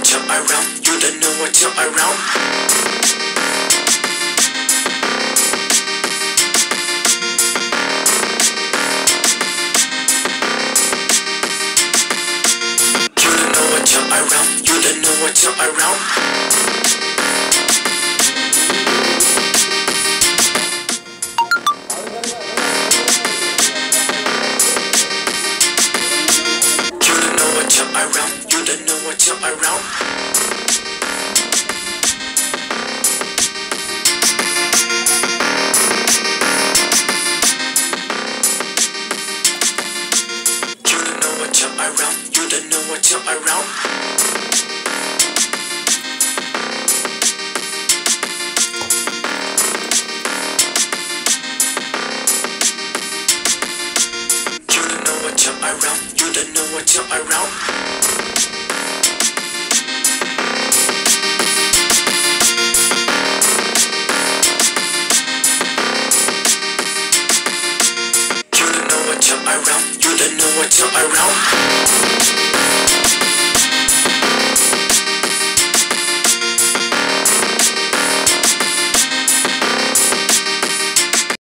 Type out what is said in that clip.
what you're around. You don't know what you're around. What you're around. You don't know what you're around. You don't know what you're around. Around. You don't know what you're around. You don't know what you're around. You don't know what you're around. You don't know what you're around. You don't know what you're around.